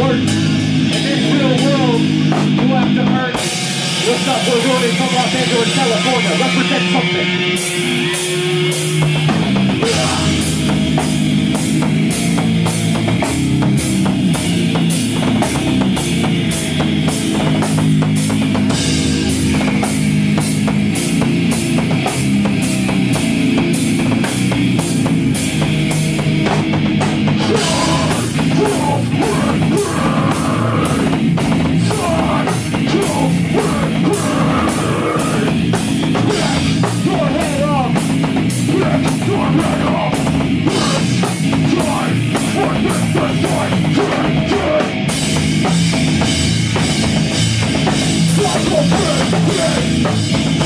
work. In this real world, you have to earn. What's up, we're Ruinist from Los Angeles, California. Represent something. This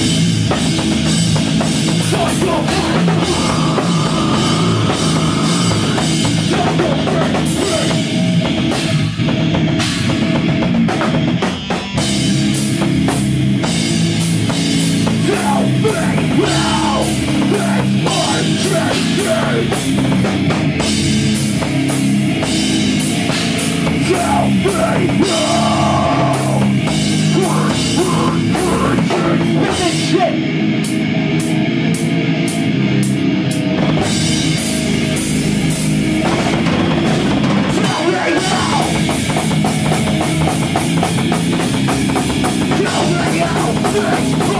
Los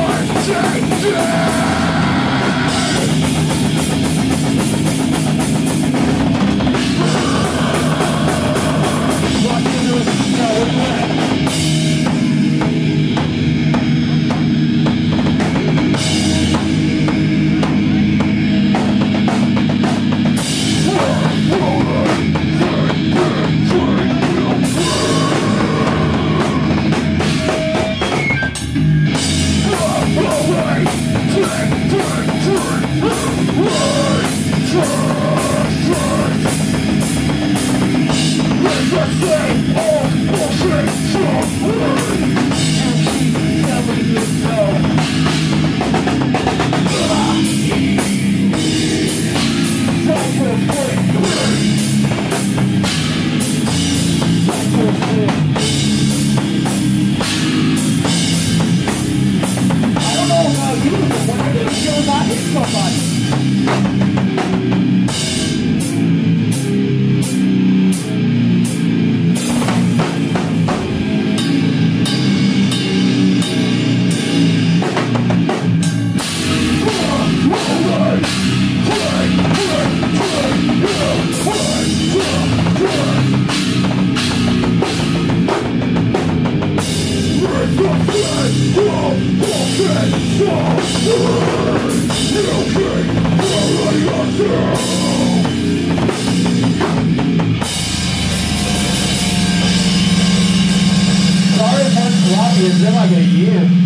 Sorry, man. Sloppy as if I get a year.